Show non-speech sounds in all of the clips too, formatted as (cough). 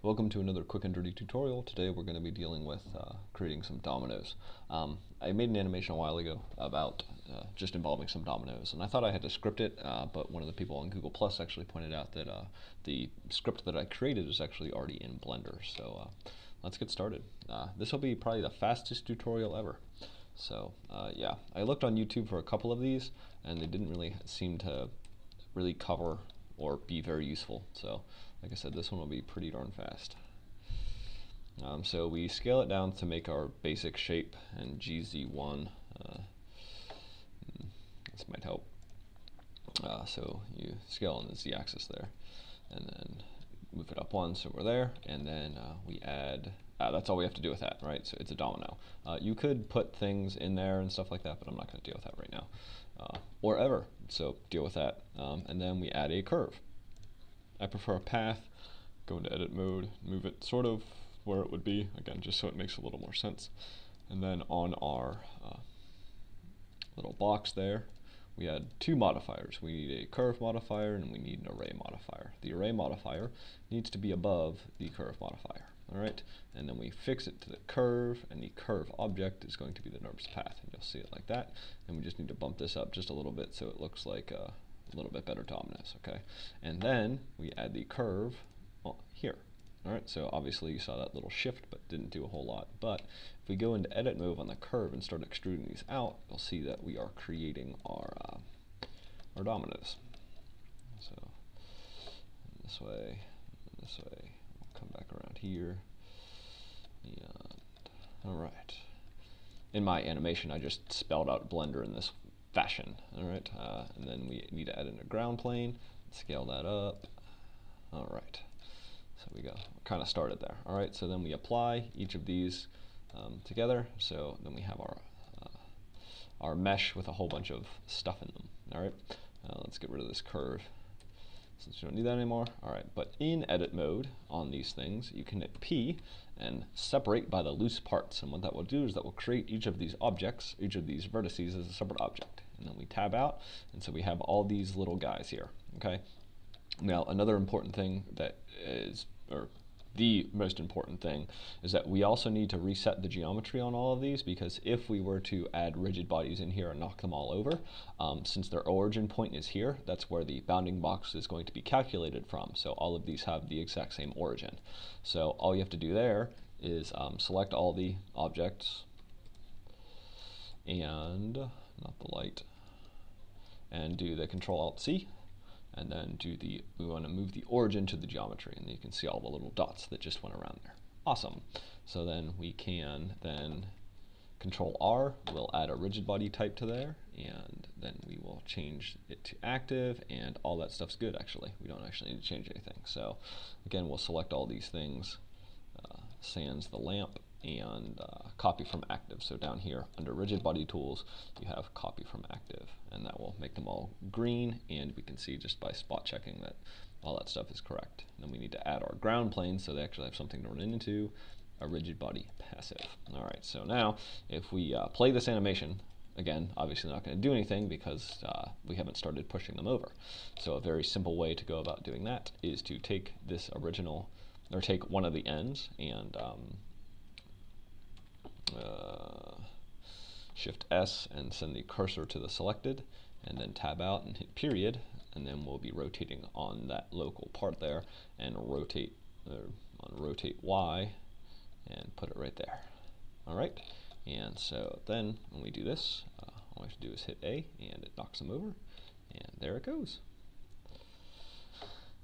Welcome to another quick and dirty tutorial. Today we're going to be dealing with uh, creating some dominoes. Um, I made an animation a while ago about uh, just involving some dominoes, and I thought I had to script it, uh, but one of the people on Google Plus actually pointed out that uh, the script that I created is actually already in Blender. So uh, let's get started. Uh, this will be probably the fastest tutorial ever. So yeah, I looked on YouTube for a couple of these, and they didn't really seem to really cover or be very useful. So like I said, this one will be pretty darn fast. Um, so we scale it down to make our basic shape and GZ1. Uh, this might help. Uh, so you scale on the z-axis there, and then move it up one, so we're there, and then uh, we add. Uh, that's all we have to do with that, right? So it's a domino. Uh, you could put things in there and stuff like that, but I'm not going to deal with that right now, uh, or ever. So deal with that, um, and then we add a curve. I prefer a path, go into edit mode, move it sort of where it would be, again, just so it makes a little more sense. And then on our uh, little box there, we add two modifiers. We need a curve modifier and we need an array modifier. The array modifier needs to be above the curve modifier. All right, and then we fix it to the curve, and the curve object is going to be the NURBS path, and you'll see it like that. And we just need to bump this up just a little bit so it looks like uh, a little bit better dominoes, okay? And then we add the curve here. All right, so obviously you saw that little shift, but didn't do a whole lot. But if we go into edit mode on the curve and start extruding these out, you'll see that we are creating our, uh, our dominoes. So this way, this way, we'll come back around here. All right. In my animation, I just spelled out Blender in this fashion. All right, uh, and then we need to add in a ground plane, scale that up. All right, so we go, kind of started there. All right, so then we apply each of these um, together. So then we have our uh, our mesh with a whole bunch of stuff in them. All right, uh, let's get rid of this curve since you don't need that anymore. All right, but in edit mode on these things, you can hit P and separate by the loose parts. And what that will do is that will create each of these objects, each of these vertices as a separate object. And then we tab out, and so we have all these little guys here, okay? Now, another important thing that is, or the most important thing is that we also need to reset the geometry on all of these because if we were to add rigid bodies in here and knock them all over, um, since their origin point is here, that's where the bounding box is going to be calculated from. So all of these have the exact same origin. So all you have to do there is um, select all the objects and not the light and do the control alt C and then do the, we want to move the origin to the geometry, and you can see all the little dots that just went around there. Awesome. So then we can then control R, we'll add a rigid body type to there, and then we will change it to active, and all that stuff's good actually. We don't actually need to change anything. So again, we'll select all these things, uh, sans the lamp, and uh, copy from active. So down here under rigid body tools, you have copy from active, and that will make them all green. And we can see just by spot checking that all that stuff is correct. And then we need to add our ground plane so they actually have something to run into. A rigid body passive. All right. So now, if we uh, play this animation, again, obviously not going to do anything because uh, we haven't started pushing them over. So a very simple way to go about doing that is to take this original, or take one of the ends and um, uh, Shift S and send the cursor to the selected, and then tab out and hit period, and then we'll be rotating on that local part there, and rotate on rotate Y, and put it right there. All right, and so then when we do this, uh, all we have to do is hit A, and it knocks them over, and there it goes.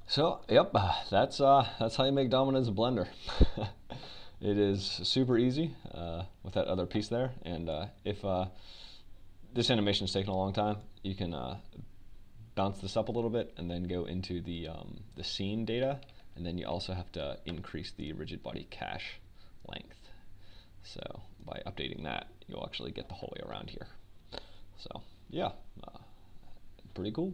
So, yep, that's uh, that's how you make dominoes in Blender. (laughs) It is super easy uh, with that other piece there. And uh, if uh, this animation is taking a long time, you can uh, bounce this up a little bit and then go into the, um, the scene data. And then you also have to increase the rigid body cache length. So by updating that, you'll actually get the whole way around here. So yeah, uh, pretty cool.